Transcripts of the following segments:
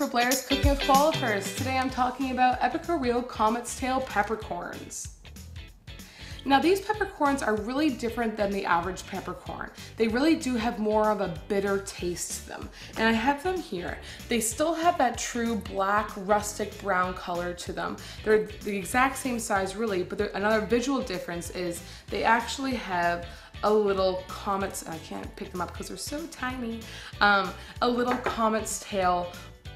for Blair's Cooking with Qualifirst. Today I'm talking about Epicureal Comet's Tail peppercorns. Now these peppercorns are really different than the average peppercorn. They really do have more of a bitter taste to them. And I have them here. They still have that true black rustic brown color to them. They're the exact same size really, but another visual difference is they actually have a little comet's, I can't pick them up because they're so tiny, um, a little comet's tail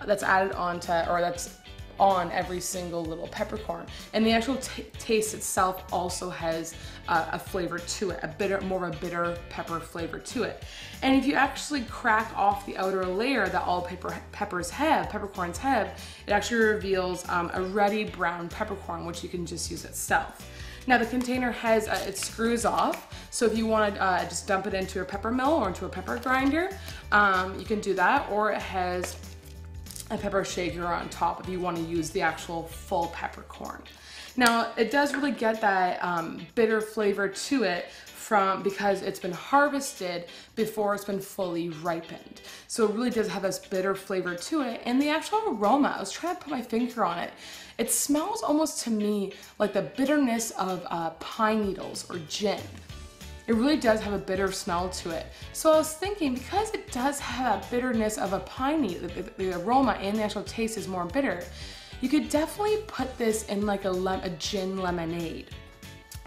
that's added onto, or that's on every single little peppercorn. And the actual taste itself also has uh, a flavor to it, a bitter, more of a bitter pepper flavor to it. And if you actually crack off the outer layer that all pepper, peppers have, peppercorns have, it actually reveals um, a ruddy brown peppercorn, which you can just use itself. Now the container has, uh, it screws off, so if you want to uh, just dump it into a pepper mill or into a pepper grinder, um, you can do that, or it has a pepper shaker on top if you want to use the actual full peppercorn. Now it does really get that um, bitter flavor to it from because it's been harvested before it's been fully ripened. So it really does have this bitter flavor to it. And the actual aroma, I was trying to put my finger on it, it smells almost to me like the bitterness of uh, pine needles or gin. It really does have a bitter smell to it. So I was thinking, because it does have that bitterness of a piney, the, the aroma and the actual taste is more bitter, you could definitely put this in like a, a gin lemonade.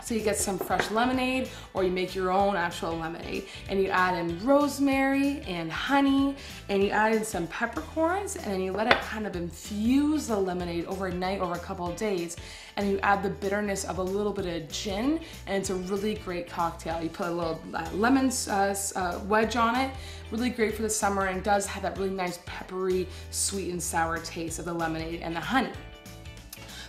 So you get some fresh lemonade or you make your own actual lemonade and you add in rosemary and honey and you add in some peppercorns and then you let it kind of infuse the lemonade overnight over a couple of days and you add the bitterness of a little bit of gin and it's a really great cocktail. You put a little uh, lemon uh, uh, wedge on it, really great for the summer and does have that really nice peppery, sweet and sour taste of the lemonade and the honey.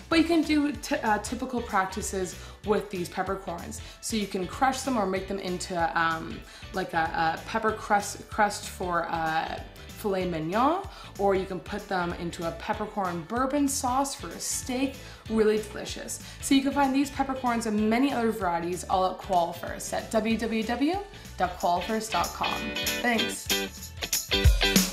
But you can do uh, typical practices with these peppercorns. So you can crush them or make them into um, like a, a, pepper crust, crust for uh, filet mignon, or you can put them into a peppercorn bourbon sauce for a steak, really delicious. So you can find these peppercorns and many other varieties all at Qualifirst at www.qualifirst.com. Thanks.